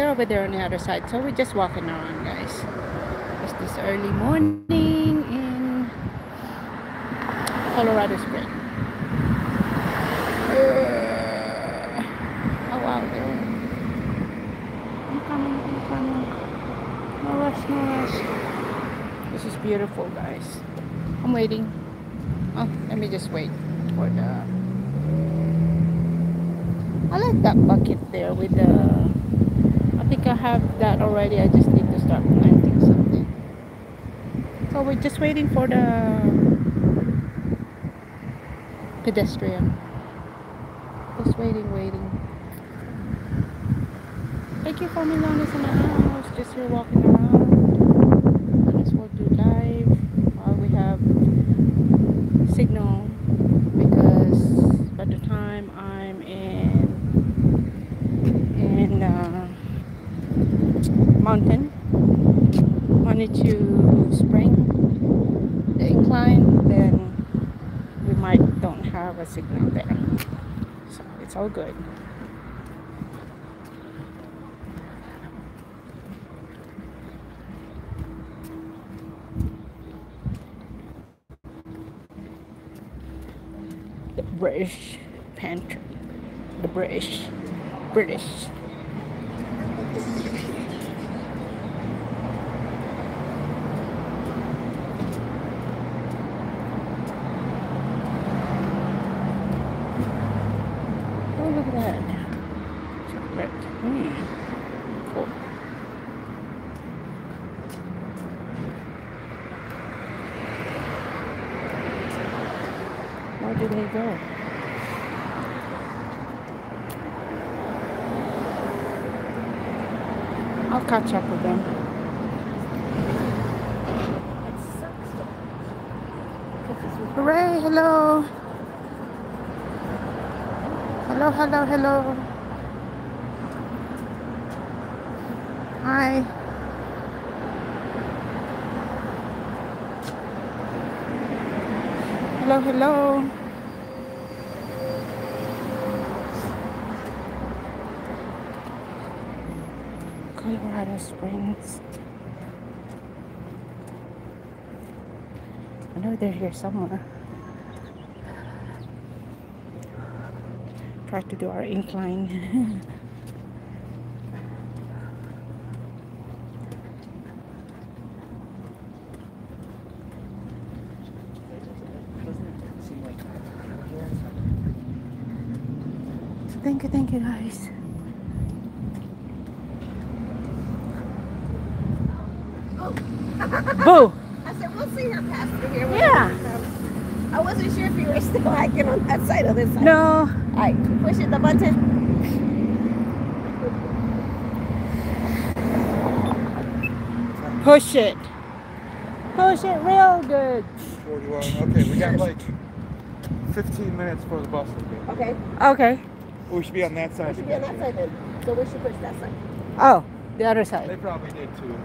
over there on the other side. So we're just walking around, guys. It's this early morning in Colorado Springs. Uh, oh wow. I'm coming, I'm coming. No rush, no rush. This is beautiful, guys. I'm waiting. Oh, let me just wait for the. I like that bucket there with the. I think I have that already. I just need to start planting something. So we're just waiting for the pedestrian. Just waiting, waiting. Thank you for Milanes in the house. Just here walking around. As well do live while we have signal because by the time I'm in in uh, mountain Manitou Spring the incline then we might don't have a signal there. So it's all good. The British pantry. The British British Oh, look at that. Chocolate. Hmm. Cool. Where did they go? I'll catch up with them. Hooray, hello. Hello, hello, hello. Hi. Hello, hello. Colorado Springs. I know they're here somewhere. Try to do our incline. thank you, thank you guys. Boo! I said, we'll see her pass through here. Yeah. She comes. I wasn't sure if you were still hiking on that side or this side. No. All right, keep pushing the button. Push it. Push it real good. 41. Okay, we got like 15 minutes for the bus to be. Okay, Okay. We should be on that side. we should be on that side then. So we should push that side. Oh, the other side. They probably did too.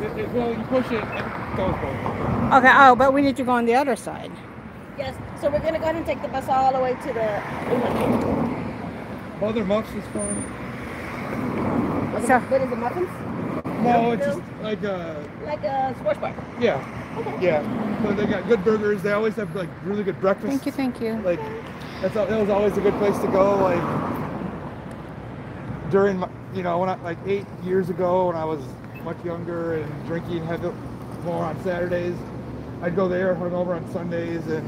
It, it, well, you push it, it goes both. Okay, oh, but we need to go on the other side. Yes, so we're gonna go ahead and take the bus all the way to the. Mother Muffs is fun. What is, So- what is it, muffins? No, it's just like uh, Like a sports bar. yeah, Okay. yeah. So they got good burgers. They always have like really good breakfast. Thank you, thank you. Like that's al- that was always a good place to go. Like during my, you know, when I like eight years ago when I was much younger and drinking heavy more on Saturdays, I'd go there, hung over on Sundays, and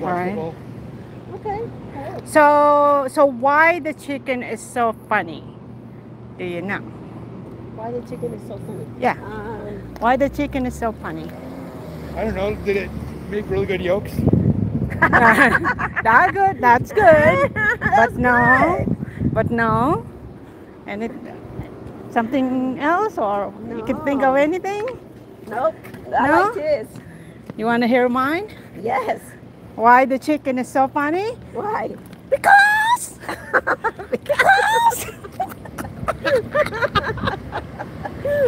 watch Alright. Okay. cool. So, so why the chicken is so funny? Do you know? Why the chicken is so funny? Yeah. Um, Why the chicken is so funny? I don't know. Did it make really good yolks? That's good. That's good. but no. But no. And it something else, or you can think of anything? nope. I No? like this. You want to hear mine? Yes. Why the chicken is so funny? Why? Because. because.